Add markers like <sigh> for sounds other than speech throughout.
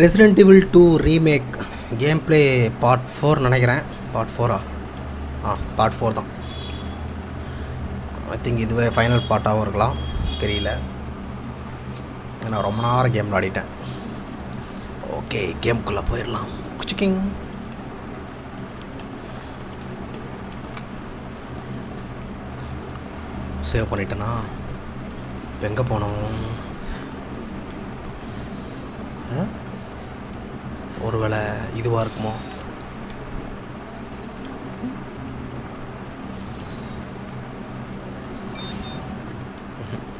Resident evil two remake game play part four நினைக்கிறேன். Part ஃபோரா ஆ? Part four தான். I think இதுவே final பார்ட்டாகவும் இருக்கலாம். தெரியல. நான் ரொம்ப நேரம் கேம் விளாடிட்டேன் ஓகே கேம்குள்ளே போயிடலாம். குச்சிக்கிங் சேவ் பண்ணிட்டேனா? இப்போ எங்கே போனோம்? ஆ? ஒருவேளை இதுவாக இருக்குமோ?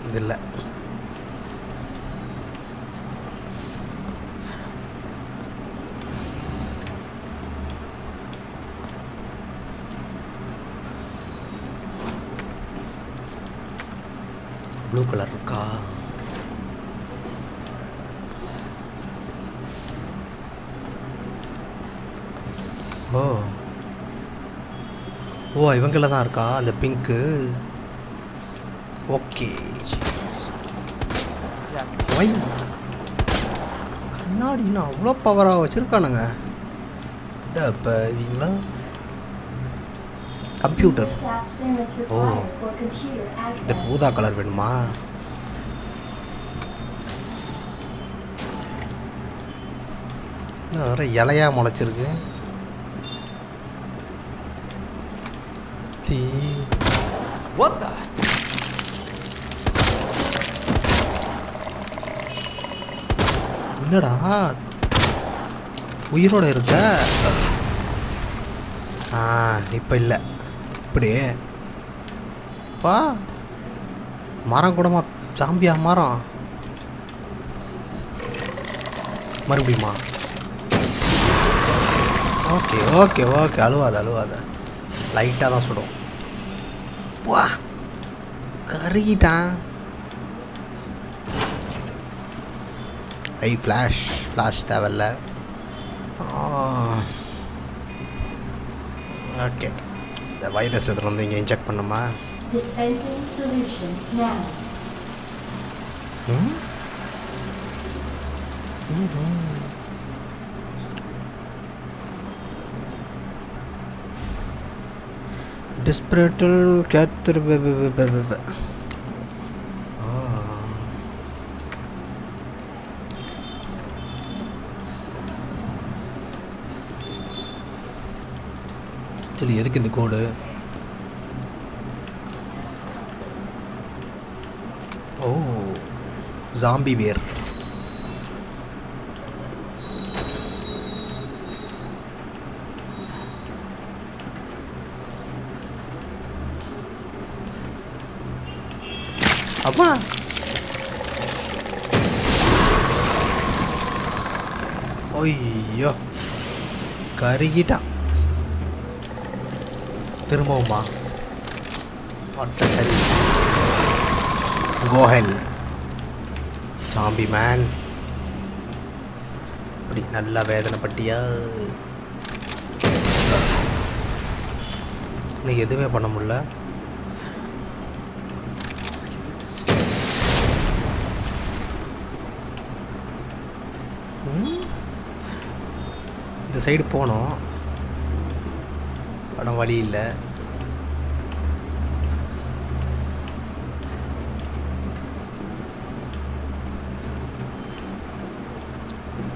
இது இல்லை ப்ளூ கலர் இருக்கா ஓ ஓ தான் இருக்கா? அந்த பிங்க்கு ஓகே ஒய் கண்ணாடினா அவ்வளோ பவராக வச்சுருக்கானுங்க. இப்போ இவங்களா? கம்ப்யூட்டர் ஓ. இந்த பூதா கலர் வேணுமா? என்ன இலையாக முளைச்சிருக்கு. What the? என்னடா? உயிரோட இருக்க ஆ இப்போ இல்லை. இப்படி. பா மரம் கூடமா சாம்பியா மரம். மறுபடியுமா? Okay okay okay. அழுவாத அழுவாத. லைட்டாக தான் சுடும். கருகிட்டான். ஐ ஃப்ளாஷ் ஃப்ளாஷ் தேவையில்ல. ஓகே. இந்த வைரஸ் இதில் வந்து இங்கே இன்ஜெக்ட் பண்ணுமா? டிஸ்பிரேட்டல் கேத்தர் சரி எதுக்கு இந்த கோடு ஓ ஜாம்பி வேர் அப்பா ஐயோ கருகிட்டான் திரும்பவுமா? ஒட்ட கோஹெல் சாம்பி மேன் அப்படி நல்லா வேதனைப்பட்டியா இன்னைக்கு எதுவுமே பண்ண முடியல. இந்த சைடு போனோம். வழி இல்லை.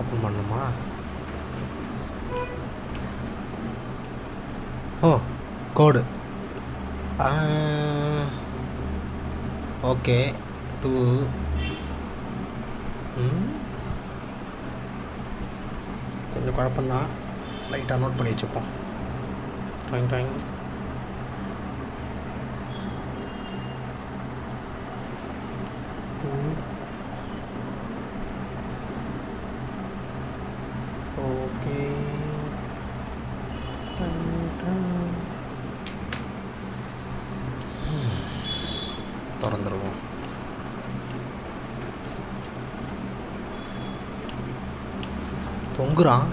ஓப்பன் பண்ணுமா ஓ கோடு ஓகே டூ கொஞ்சம் குழப்பம்தான் லைட்டாக நோட் பண்ணி வச்சுப்போம். டாயிங் டாயிங் டூ ஓகே திறந்துருவோம் தொங்குறான்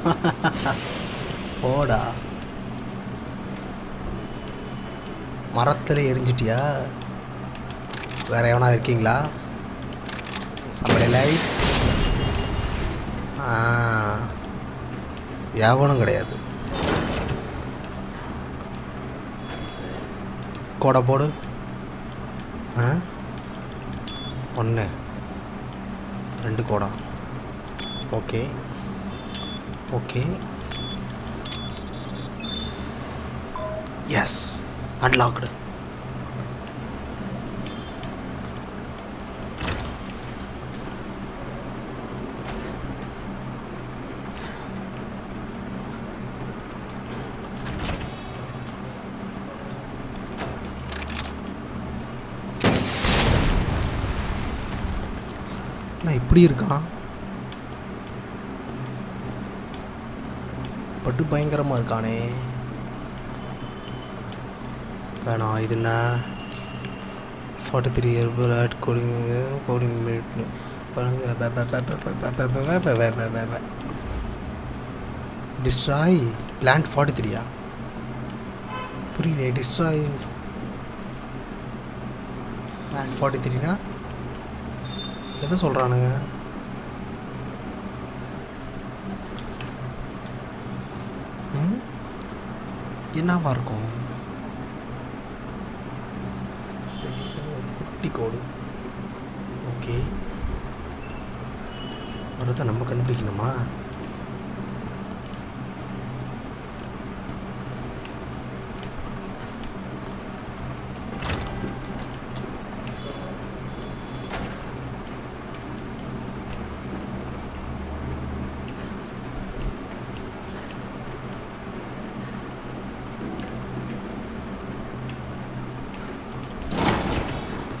<laughs> போடா. மரத்தில் எரிஞ்சிட்டியா? வேற எவனா இருக்கீங்களா? சம்பளி லைஸ் எவனும் கிடையாது. கோடை போடு. ஆ? ஒன்று ரெண்டு கோடா. ஓகே. ஓகே எஸ் அன்லாக்டு இப்படி இருக்கான் பட்டு பயங்கரமாக இருக்கானே வேணாம் இது என்ன forty three year add coding coding destroy plant forty த்ரீயா புரியல டிஸ்ட்ராய் பிளான்ட் ஃபார்ட்டி த்ரீனா எதை சொல்கிறானுங்க என்னவா இருக்கும்? ஒரு குட்டி கோடு ஓகே. அதை நம்ம கண்டுபிடிக்கணுமா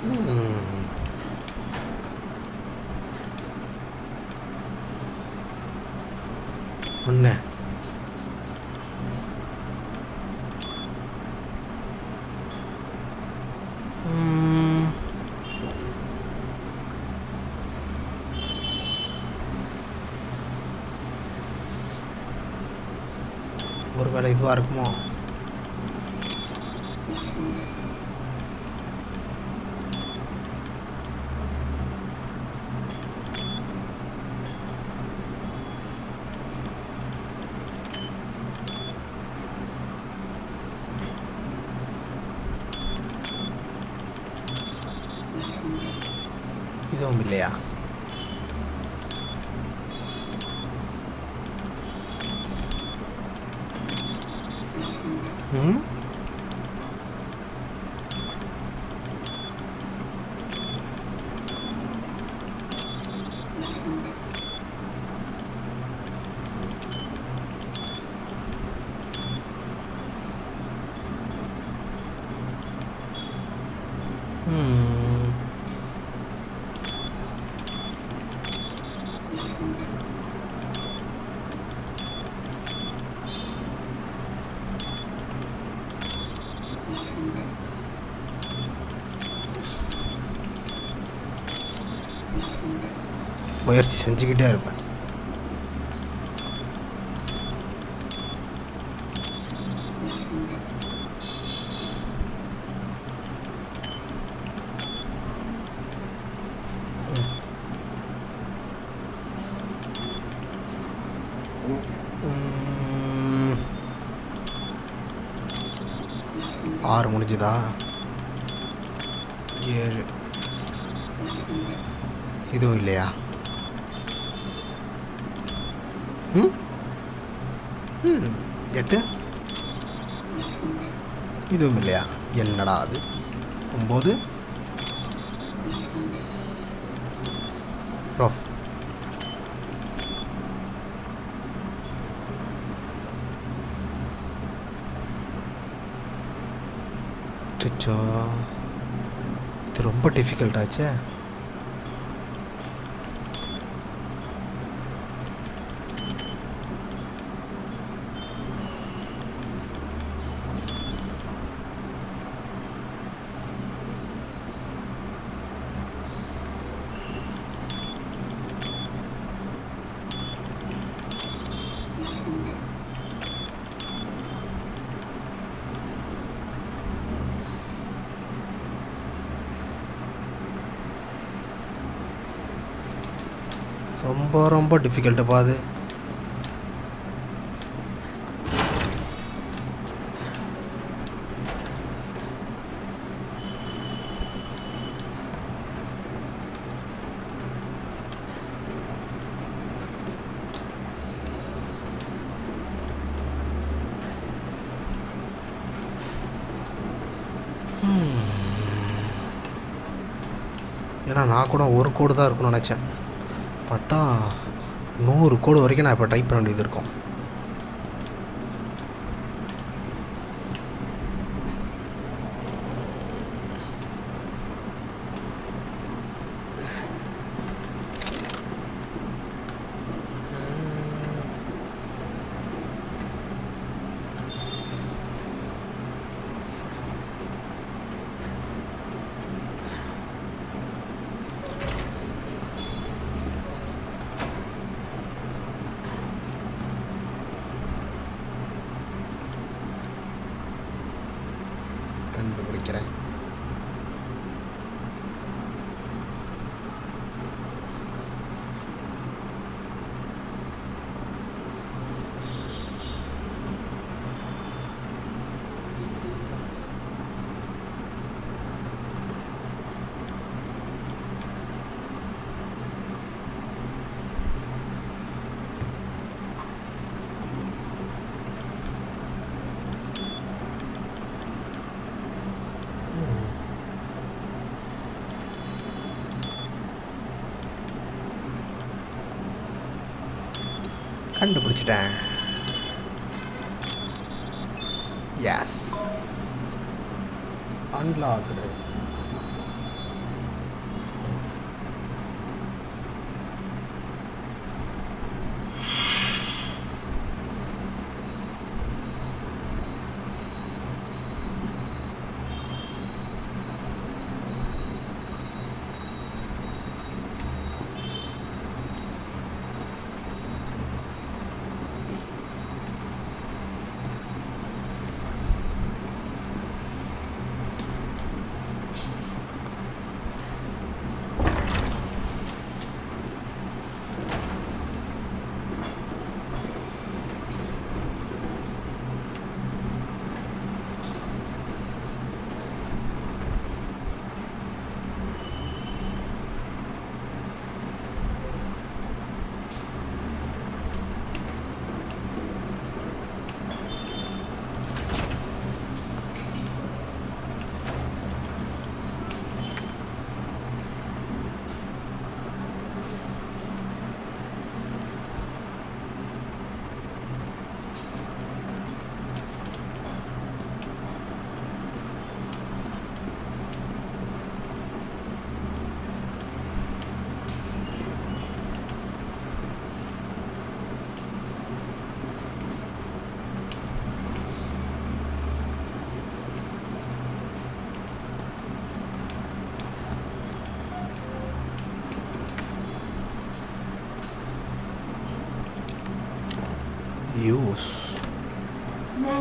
ம். ஒன்று ம். ஒருவேளை இதுவாக இருக்குமோ இதுவும் இல்லையா ம் ம் முயற்சி செஞ்சுக்கிட்டே இருப்பேன். ஆறு முடிஞ்சுதா? ஏழு. இதுவும் இல்லையா ம் ம் Hmm? Hmm, எட்டு. இதுவும் இல்லையா? என்னடா அது? ஒம்பது. ப்ரோ. சுச்சோ இது ரொம்ப டிஃபிகல்ட் ஆச்சே. ரொம்ப ரொம்ப ஏன்னா நான் கூட ஒரு கோடு தான் இருக்கும்னு நினச்சேன். பார்த்தா நூறு கோடு வரைக்கும் நான் இப்போ டைப் பண்ண வேண்டியது இருக்கும். கண்டுபிடிச்சிட்டேன். Yes unlocked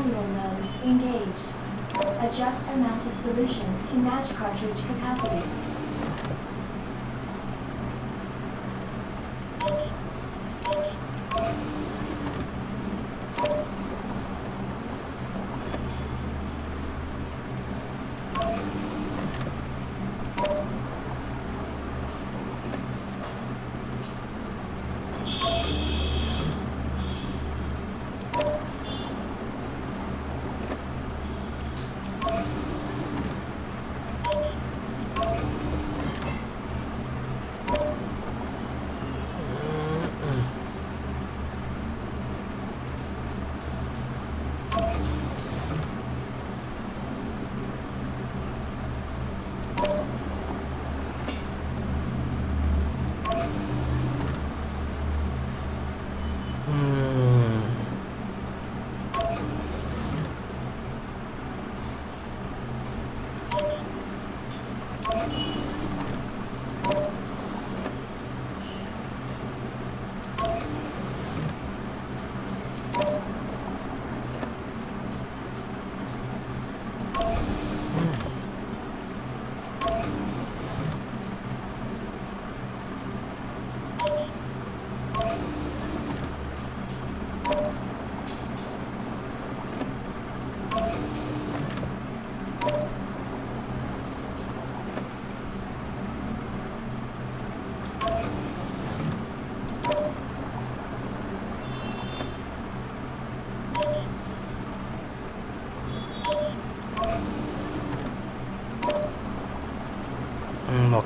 Manual mode engaged. Adjust amount of solution to match cartridge capacity.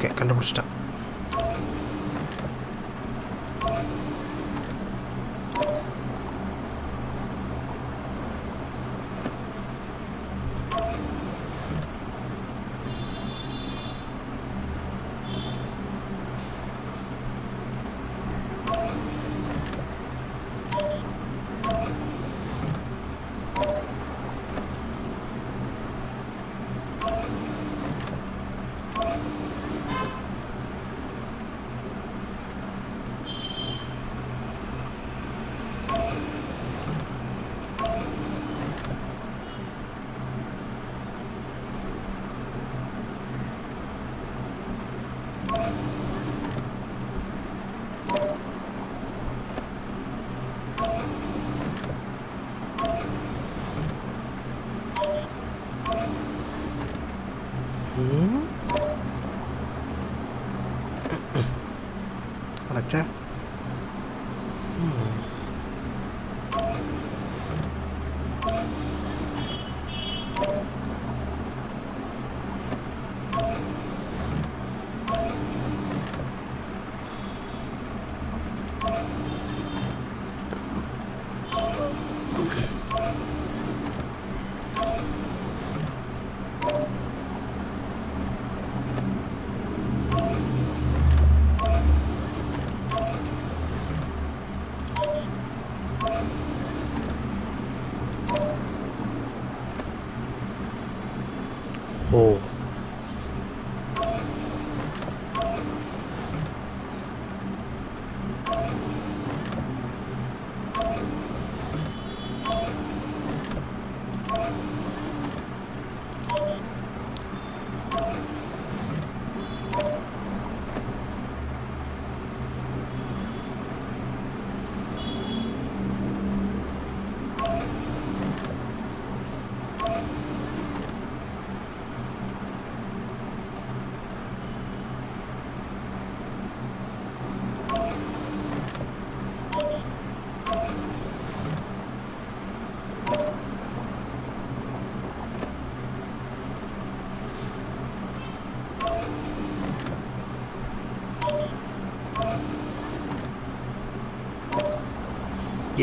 Okay கண்டுபிடிச்சிட்டேன்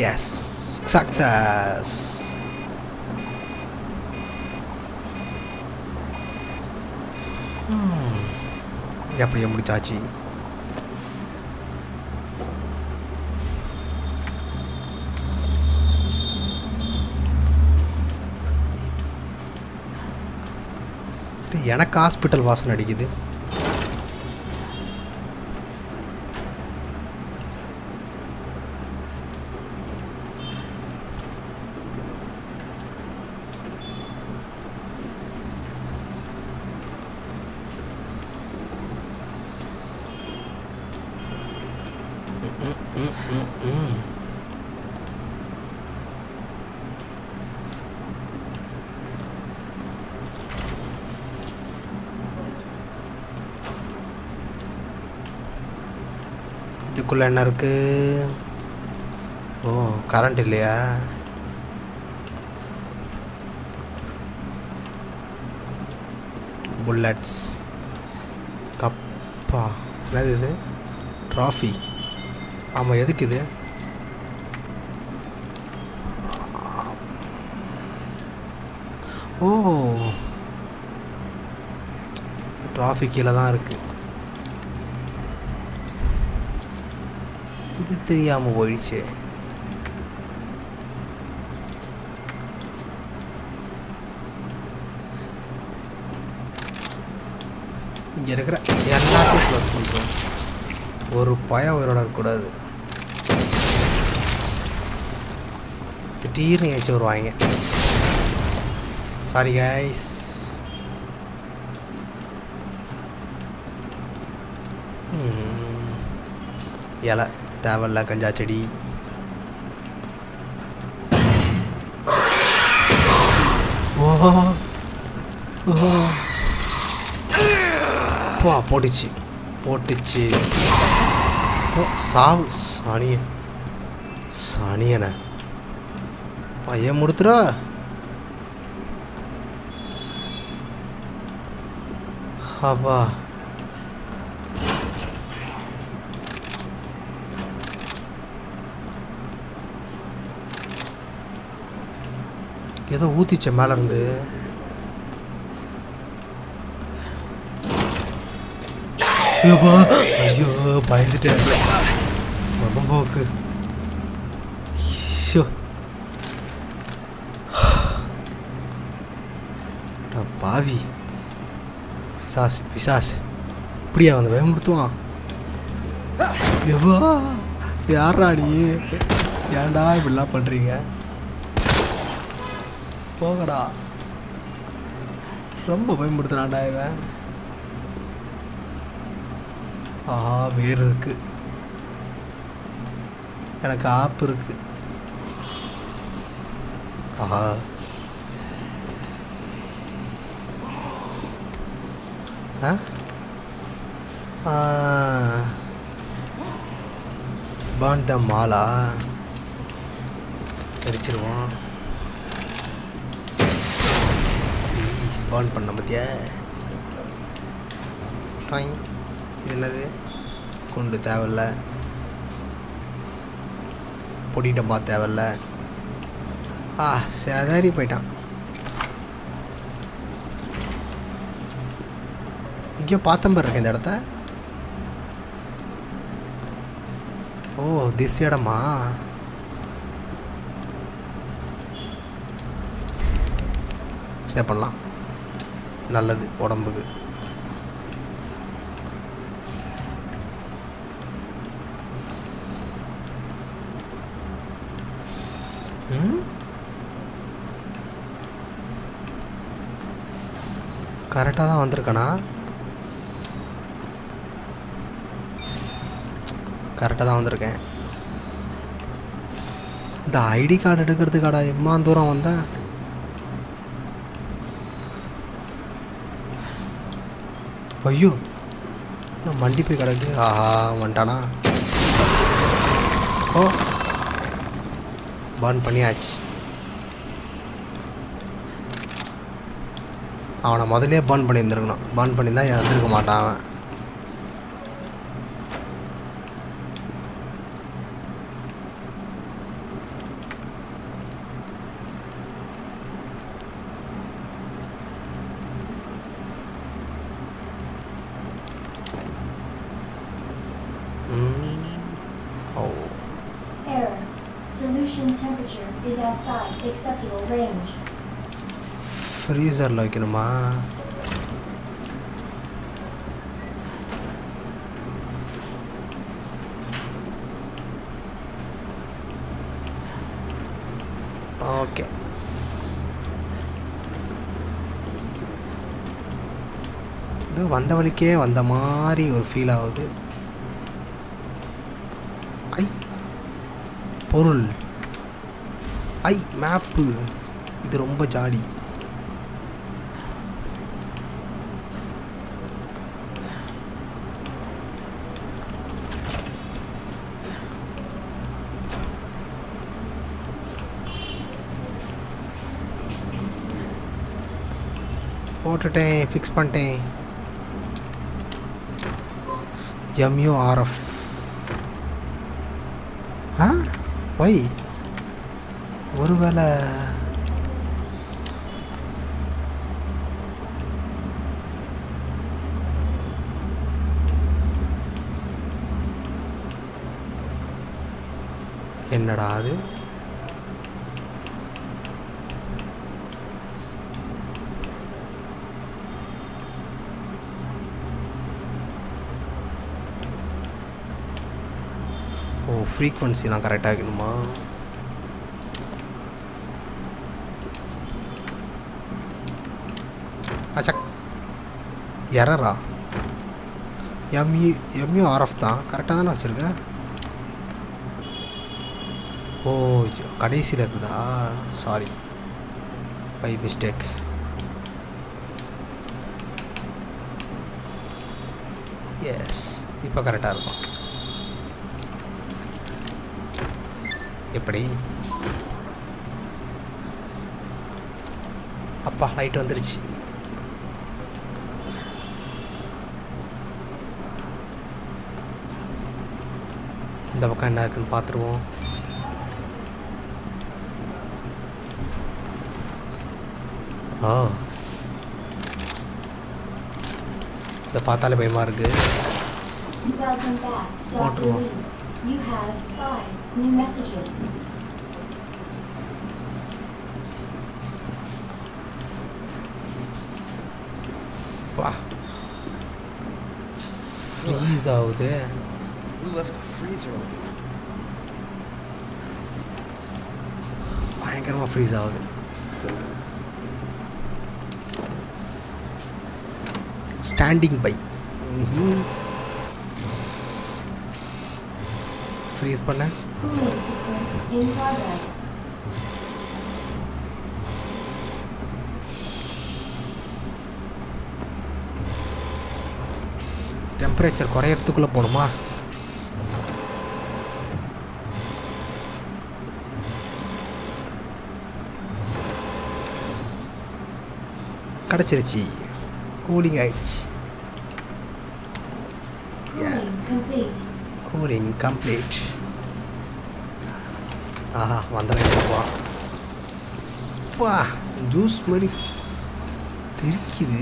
எஸ் Success. Hmm. எப்படியோ முடிச்சாச்சு எனக்கு ஹாஸ்பிட்டல் வாசனை அடிக்குது. இதுக்குள்ளே என்ன இருக்குது ஓ கரண்ட் இல்லையா? புல்லட்ஸ் கப்பா. என்னது இது? ட்ராஃபி ஆமாம் எதுக்கு இது? ஓ. ட்ராஃபிக் கீழே தான் இருக்குது இது தெரியாமல் போயிடுச்சு. இங்கே இருக்கிற எல்லாத்தையும் க்ளோஸ் பண்ணுறோம் ஒரு பயம் உயிரோட இருக்கக்கூடாது. திடீர்னு ஏச்சு வருவாங்க. சாரி கைஸ் இலை. தேவையில்ல கஞ்சா செடி ஓஹோ ஓஹோ போ போட்டுச்சு போட்டுச்சு ஓ சாவு சனிய சாணியன பையன் முடுத்துடா அப்பா ஏதோ ஊத்திச்ச மேல இருந்து ஐயோப்பா ஐயோ பயந்துட்டேன். போக்கு. ஷோ பாவி. பிசாஸ் பிசாஸ் இப்படியா வந்து பயமுறுத்துவான்? எவ்வா யாரா நீ? ஏன்டா இப்படிலாம் பண்ணுறீங்க போகடா. ரொம்ப பயமுறுத்துறான்டா இவன். ஆஹா வேர் இருக்கு. எனக்கு ஆப் இருக்கு. ஆஹா. பாண்ட மாலா. எரிச்சிருவோம் பேர்ன் பண்ண பத்தியா? டாயிங் இது என்னது? குண்டு தேவையில்ல. பொடி டப்பா தேவையில்ல. ஆ சேதாரி போயிட்டான். எங்கேயோ பார்த்த மாதிரி இருக்கு இந்த இடத்த. ஓ திஸ் இடமா? சே பண்ணலாம். நல்லது உடம்புக்கு. கரெக்டாக தான் வந்திருக்கேனா? கரெக்டாக தான் வந்திருக்கேன். இந்த ஐடி கார்டு எடுக்கிறதுக்காடா இம்மா தூரம் வந்தேன்? ஐயோ நான் மண்டி போய் கிடக்கு. ஆஹா வந்துட்டானா? ஓ பர்ன் பண்ணியாச்சு. அவனை முதலே பர்ன் பண்ணியிருந்துருக்கணும். பர்ன் பண்ணியிருந்தா இறந்துருக்க மாட்டான் அவன். Solution temperature is outside acceptable range. ஃப்ரீசரில் வைக்கணுமா ஓகே இது வந்த வழிக்கே வந்த மாதிரி ஒரு ஃபீல் ஆகுது பொருள். ஐ மேப்பு இது ரொம்ப ஜாடி போட்டுட்டேன் ஃபிக்ஸ் பண்ணிட்டேன். எம்யூஆர்எஃப் ஆ ஒய் ஒருவேளை என்னடா அது? ஓ ஃப்ரீக்வன்சிலாம் கரெக்டாக இருக்கணுமா? அச்சா எரரா எம்யூ எம்யூ ஆர்எஃப் தான். கரெக்டாக தானே வச்சுருக்கேன் ஓ கடைசியில் இருக்குதா? சாரி பை மிஸ்டேக் எஸ் இப்போ கரெக்டாக இருக்கும். எப்படி? அப்பா லைட் வந்துருச்சு. இந்த பக்கம் என்ன இருக்குன்னு பார்த்துருவோம். ஓ இதை பார்த்தாலே பயமாக இருக்குது Welcome back, Dr. Wonderful. Lee. You have five new messages. வா ஃப்ரீஸ் ஆகுது Who left the freezer open? பயங்கரமாக ஃப்ரீஸ் ஆகுது ஸ்டாண்டிங் பை ஃப்ரீஸ் பண்ண Cooling sequence in progress. Temperature குறையறதுக்குள்ளே போகணுமா கிடச்சிருச்சு கூலிங் ஆயிடுச்சு. கூலிங் கம்ப்ளீட் ஆஹா வந்துடுறேன் வா ஜூஸ் மாதிரி தெரிக்குது.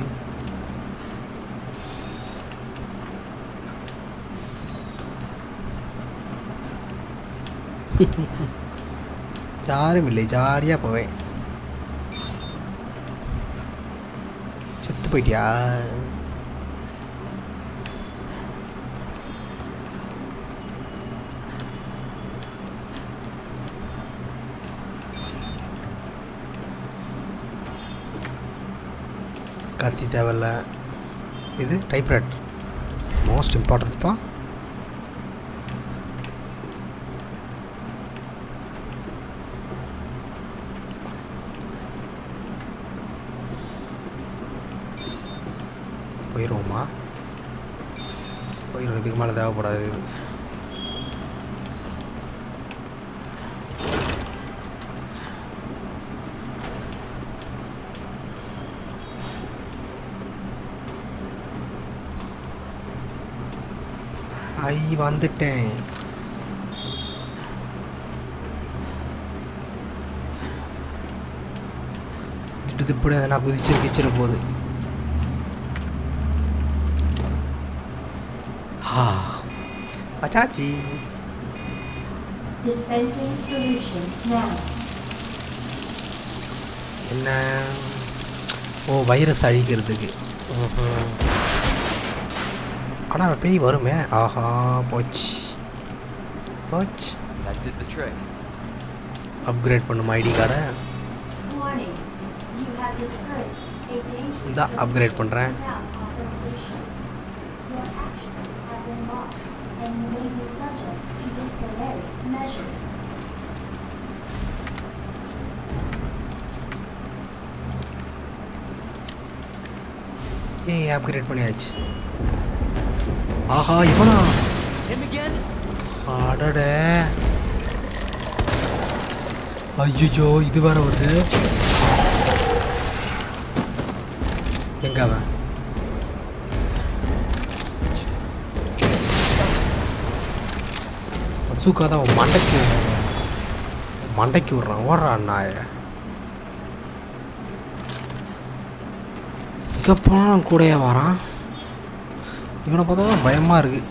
யாரும் இல்லை ஜாலியாக போவேன். செத்து போயிட்டியா? தேவையில்ல. இது டைப்ரைட்டர் மோஸ்ட் இம்பார்ட்டன்ட்ப்பா போயிடுவோமா போயிடும் இதுக்கு மேலே தேவைப்படாது. இது ஐ வந்துட்டேன். திட்டு திப்படி அதை நான் குதிச்சு கிச்சிட போகுது ஆ அச்சாச்சி. என்ன? ஓ வைரஸ் அழிக்கிறதுக்கு. ஆனால் பேய் வருமே ஆஹா போச்சு போச்சு That did the trick. Upgrade பண்ணும் ஐடி கார்டை Warning. You have dispersed a dangerous இந்தா, upgrade பண்றேன். without authorization. Your actions have been logged and you may be subject to disciplinary measures. ஏய் அப்கிரேட் பண்ணியாச்சு ஆஹா இவனா? அடட. ஐயோ இது வேற வருது. எங்க அவன்? அசூக்கா தான் அவன் மண்டைக்கு மண்டைக்கு விட்றான். ஓடுறான் நாய. இங்கே போனால் கூடயே வரான். இவனை பார்த்தா தான் பயமாக இருக்குது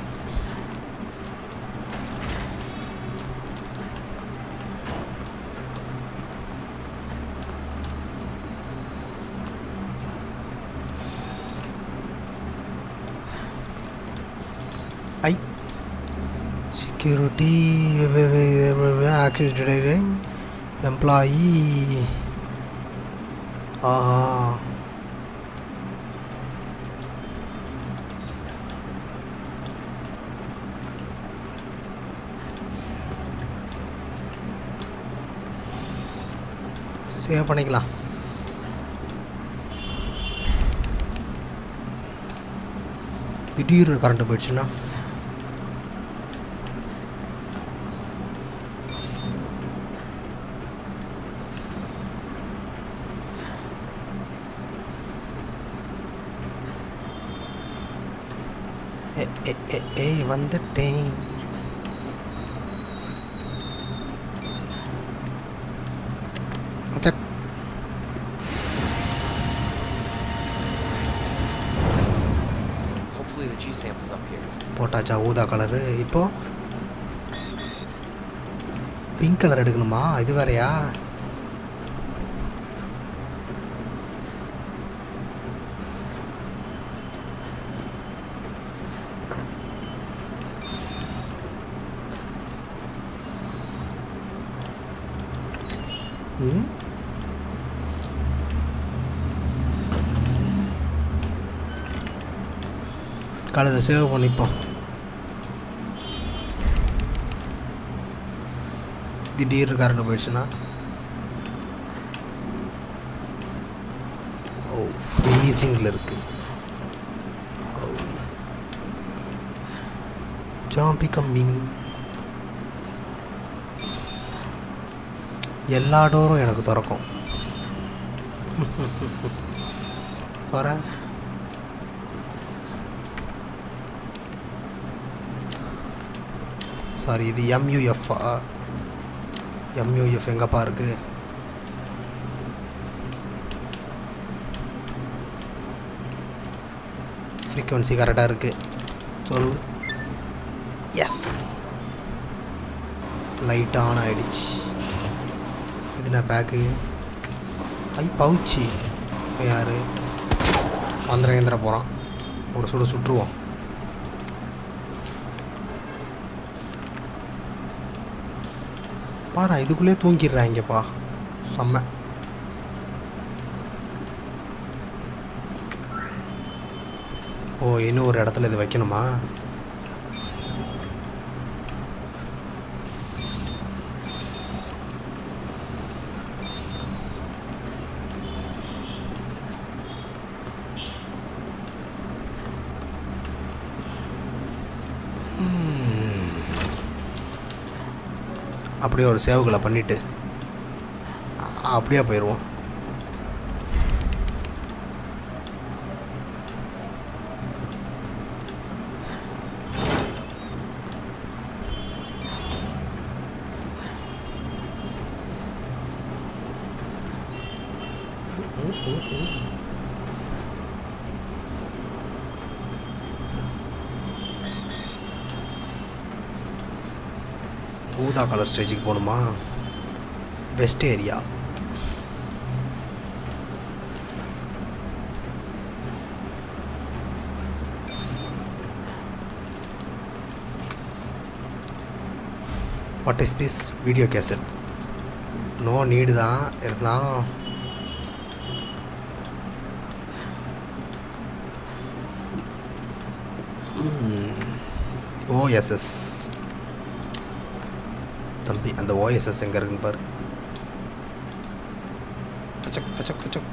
ஐ. செக்யூரிட்டி ஆக்சஸ் டிடைரிங் எம்ப்ளாயி ஆஹா. சேவ் பண்ணிக்கலாம். திடீர்னு கரண்ட் போயிடுச்சுன்னா? ஏய் வந்துட்டேன் அச்சா போட்டாச்சா ஊதா கலரு இப்போ பிங்க் கலர் எடுக்கணுமா? இது வேறயா? கழுதை சேவ் பண்ணிப்போம் திடீர்னு கரண்ட் போயிடுச்சுன்னா? ஓ ஃப்ரீசிங்கில் இருக்கு. ஜாம்பி கம்மிங் எல்லா டோரும் எனக்கு திறக்கும். <laughs> வர சாரி இது எம்யூஎஃப்ஆ எம்யூஎஃப் எங்கப்பா இருக்கு? ஃப்ரீக்குவன்சி கரெக்டாக இருக்கு. சொல்லு. எஸ் லைட் ஆன் ஆயிடுச்சு. இது என்ன பேக்கு ஐ பவுச்சி. யார்? மந்திரகேந்திர போகிறான் ஒரு சுடு சுற்றுவோம் பாரு இதுக்குள்ளே தூங்கிடுறாங்கப்பா. செம்ம. ஓ இன்னும் ஒரு இடத்துல இது வைக்கணுமா? அப்படியே ஒரு சேவுகளை பண்ணிவிட்டு அப்படியே போயிடுவோம் ஊதா கலர் ஸ்டேஜுக்கு போகணுமா? West area what is this video cassette no need தான். இருந்தாலும் hmm. ஓஎஸ்எஸ் தம்பி அந்த ஓஎஸ்எஸ் எங்கே இருக்குன்னு பாரு. பச்சக் பச்சக் பச்சக்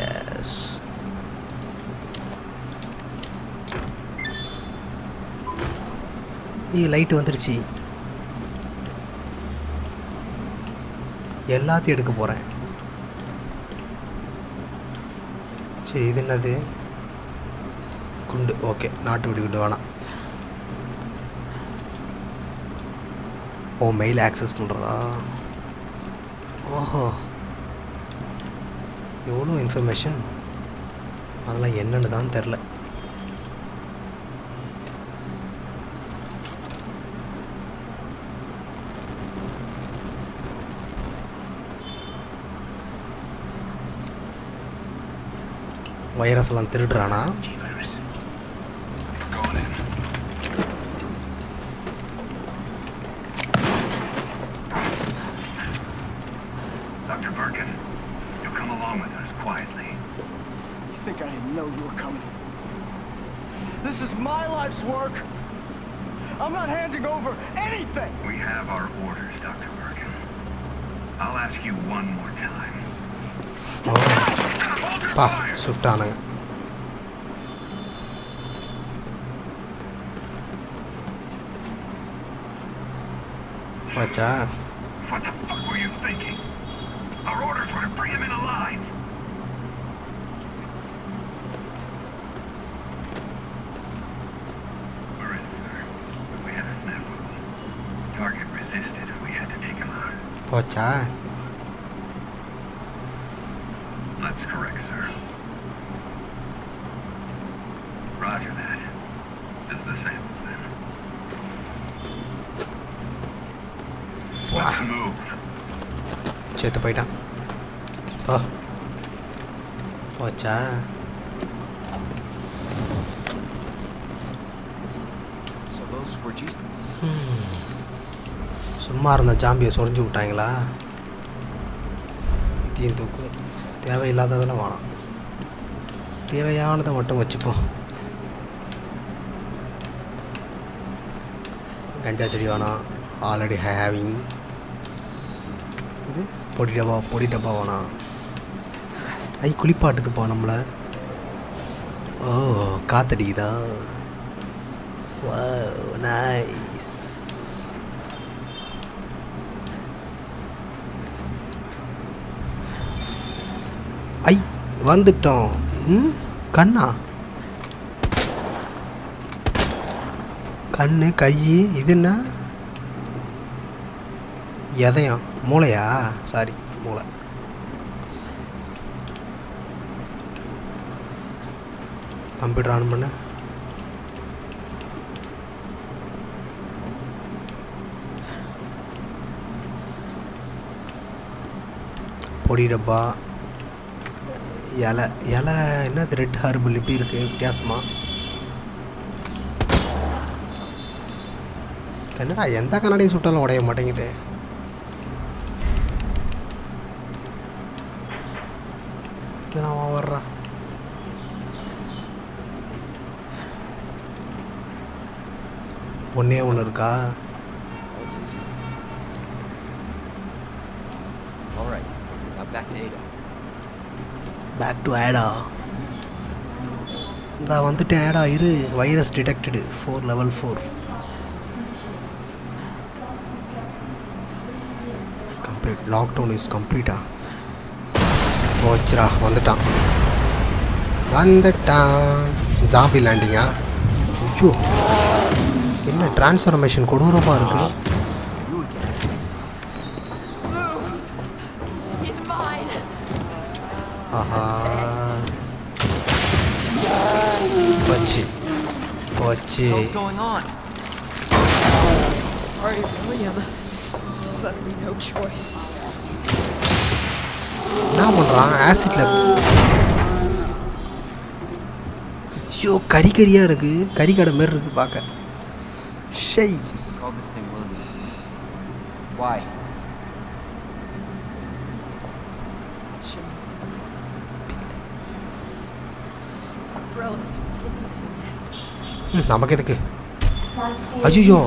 எஸ் ஏய் லைட்டு வந்துருச்சு. எல்லாத்தையும் எடுக்க போகிறேன் சரி இது என்னது? குண்டு. ஓகே நாட்டு வெடி குண்டு வேணாம். ஓ மெயில் ஆக்சஸ் பண்ணுறதா ஓஹோ. எவ்வளோ இன்ஃபர்மேஷன் அதெல்லாம் என்னன்னு தான் தெரில. வைரஸ் எல்லாம் திருடுறானா? Birkin, you'll come along with us quietly. You think I didn't know you were coming? This is my life's work. I'm not handing over anything. We have our orders, Dr. Birkin. I'll ask you one more time. O Hold your பா fire! சுட்டானுங்க வச்சா What the fuck were you thinking? Our orders were to bring him in alive. We sir. We had a snafu. Target resisted we had to take him out. Oh, What's that? ஜாம்பியை சொரிஞ்சு விட்டாங்களா? இதையும் தூக்கு. தேவையில்லாததெல்லாம் வேணாம். தேவையானதை மட்டும் வச்சுப்போம் கஞ்சா செடி வேணாம் ஆல்ரெடி ஹேவிங். இது பொடி டப்பா பொடி டப்பா வேணாம் ஐ குளிப்பாட்டுதுப்பா நம்மளை. ஓ காத்தடிக்குதா? நைஸ் ஐ வந்துட்டோம். ம்? கண்ணா? கண்ணு கை இது என்ன? எதையும்? மூளையா? சாரி மூளை. கம்ப்யூட்டர் ஆன் பண்ணு. பொடி டப்பா இலை இலை என்னது ரெட் ஹார்பிள் இப்படி இருக்குது வித்தியாசமாக என்னடா எந்த கண்ணாடியும் சுட்டாலும் உடைய மாட்டேங்குது. இதெல்லாம் வர்றா. ஒன்றே ஒன்று இருக்கா? பேக் டு ஆடா நான் வந்துட்டேன் ஆடா இரு virus detected four level four is complete lockdown is கம்ப்ளீட்டா போச்சுடா வந்துட்டான். வந்துட்டான். ஜாம்பி லேண்டிங்கா ஐயோ. என்ன டிரான்ஸ்ஃபர்மேஷன் கொடூரமாக இருக்குது போச்சு What's going on? Sorry, William. But no choice. என்ன பண்ணுறான் ஆசிட்ல ஐயோ கறி கறியாக இருக்குது கறி கடை மாரி இருக்குது பார்க்க shy Call this thing William. Why? Its umbrella's நமக்கு எதுக்கு That's ஐயோ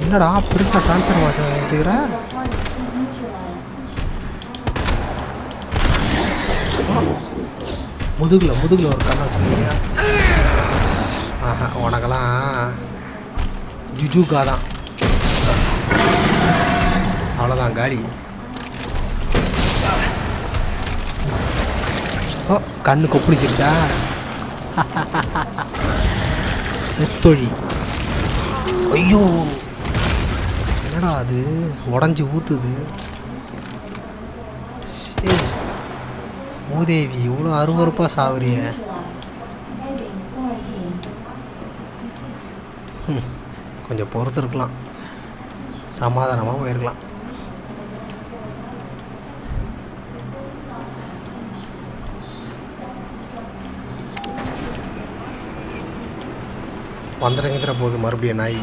என்னடா பெருசாக ட்ரான்ஸ்ஃபர்மேஷன் எடுத்துக்கிற முதுகில் முதுகில் ஒரு கண்ணை வச்சுருக்கியா ஆஹா உனக்கெல்லாம் ஜுஜுகா தான். அவ்வளோதான் காலி. ஓ கண்ணு கொப்பிடிச்சிருச்சா செத்தொழி. ஐயோ. என்னடா அது? உடஞ்சி ஊற்றுது சரி மூதேவி இவ்வளோ அருவறுப்பாக சாவுறிய. கொஞ்சம் பொறுத்திருக்கலாம். சமாதானமாக போயிருக்கலாம். வந்துடுங்கிற போது மறுபடியும் நாய்.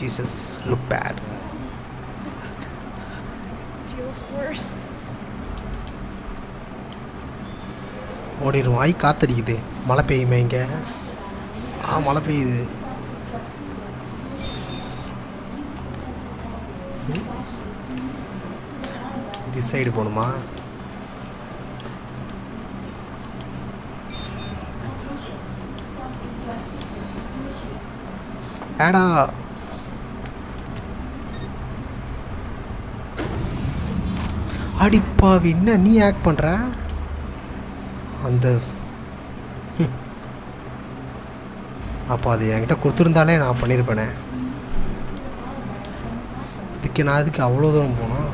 Jesus look bad. ஓடிடும் ஐ காத்தடிக்குது. மழை பெய்யுமே இங்கே. ஆ மழை பெய்யுது. திஸ் சைடு போகணுமா ஏடா அடிப்பாவி என்ன நீ ஆக்ட் பண்ணுற அந்த அப்போ அது என்கிட்ட கொடுத்துருந்தாலே நான் பண்ணியிருப்பேனே இதுக்கு நான் இதுக்கு அவ்வளோ தூரம் போனோம்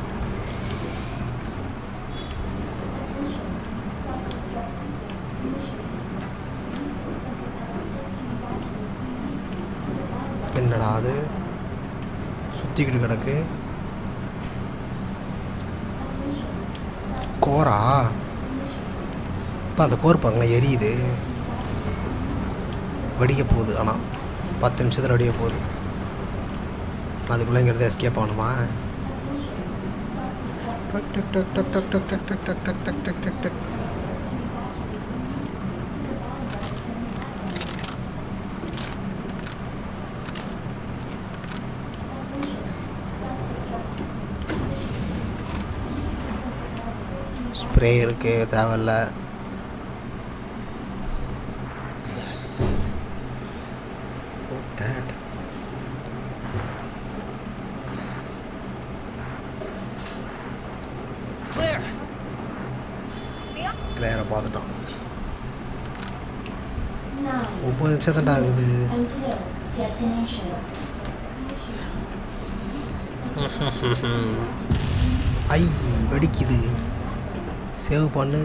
என்னடா அது சுற்றிக்கிட்டு கிடக்கு கோரா இப்போ அந்த கோர் பாருங்களேன் எரியுது வெடிக்க போகுது ஆனால் பத்து நிமிஷத்தில் வெடிக்க போகுது அதுக்குள்ளே இங்கேருந்து எஸ்கேப் ஆகணுமா டக் டக் டக் டக் டக் டக் டக் டக் டக் டக் டக் டக் ஸ்ப்ரே இருக்குது தேவையில்ல. கிளியரை பார்த்துட்டோம். முப்பது நிமிஷம் தாண்டா ஆகுது. <laughs> ஐ வெடிக்குது. சேவ் பண்ணு.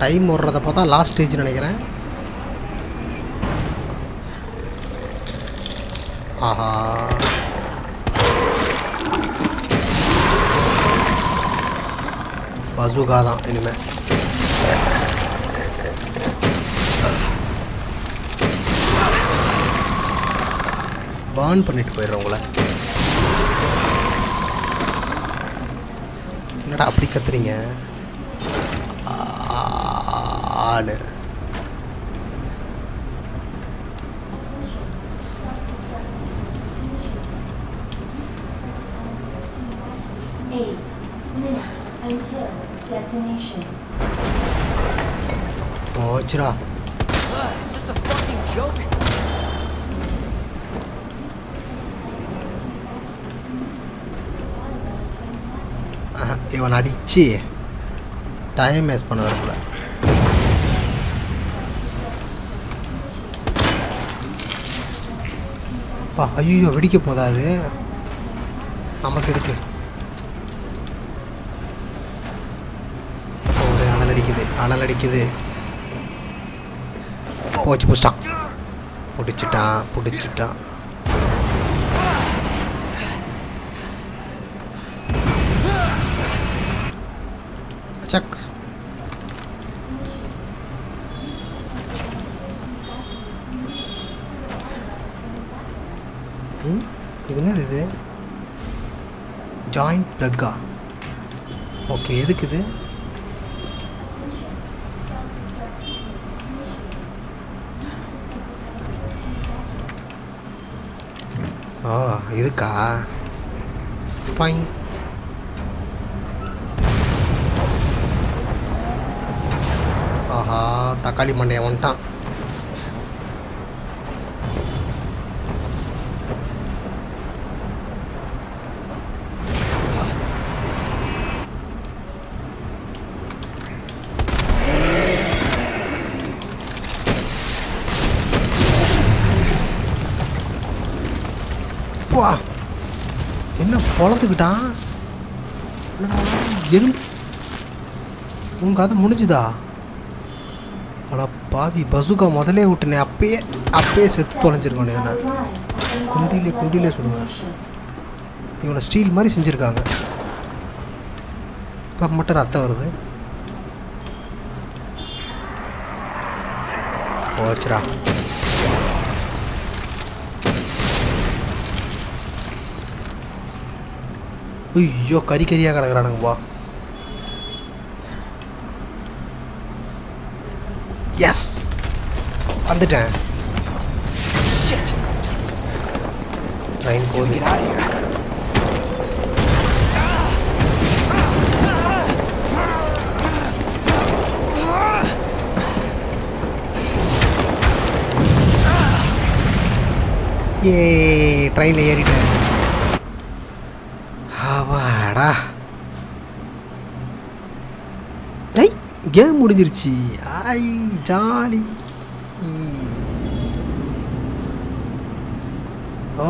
டைம் ஓடுறத பார்த்தா லாஸ்ட் ஸ்டேஜ் நினைக்கிறேன். ஆஹா. பசுகா தான் இனிமேல் பான் பண்ணிட்டு போயிடுறோம் என்னடா அப்படி கத்துறீங்க ஆணு Oh, it's a fucking joke. இவன் அடித்து டைம் வேஸ்ட் பண்ண வரல அப்பா ஐயோ வெடிக்க போதா அது? நமக்கு இருக்கு ஒரு அனல் அடிக்குது அனல் அடிக்குது. போச்சு பிடிச்சிட்டான் பிடிச்சிட்டான் பிடிச்சிட்டான். சக் ம் இது என்னது இது? ஜாயிண்ட் ப்ளக்கா ஓகே எதுக்கு இது? ஓ இதுக்கா? ஃபைன் தக்காளி மண்டையை வந்துட்டான் வா. என்ன பொழந்துக்கிட்டான் எறும்பு. உன் கதை முடிஞ்சுதா? பாவி பசுகா முதலே விட்டுனே அப்பயே அப்பயே செத்து தொலைஞ்சிருக்கணும் இதனை குண்டிலே குண்டிலே சொல்லுவேன் இவனை ஸ்டீல் மாதிரி செஞ்சுருக்காங்க. இப்போ மட்டும் ரத்தம் வருது. போச்சுரா ஐயோ கறி கறியாக கிடக்குறானுங்கப்பா எஸ் வந்துட்டேன்! ட்ரெயின் போகுது. ஏ ட்ரெயினில் ஏறிட்டேன். ஆவாடா ஐ கேம் முடிஞ்சிருச்சு. ஐ ஜாலி.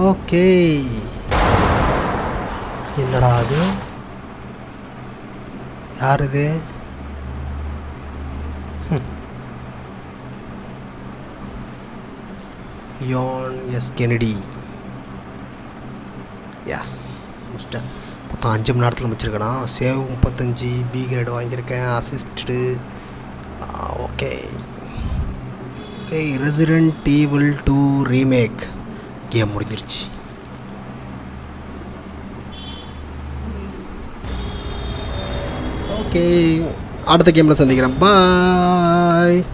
ஓகே. என்னடா அது? யார் இது யோன் எஸ் கெனடி. எஸ் முடிச்சிட்டேன் மொத்தம் அஞ்சு மணி நேரத்தில் முடிச்சிருக்கேனா? சேவ் முப்பத்தஞ்சு பி கிரேடு வாங்கியிருக்கேன் assist okay okay resident evil two remake game முடிஞ்சிருச்சு. ஓகே அடுத்த கேமில் சந்திக்கிறேன். பாய்.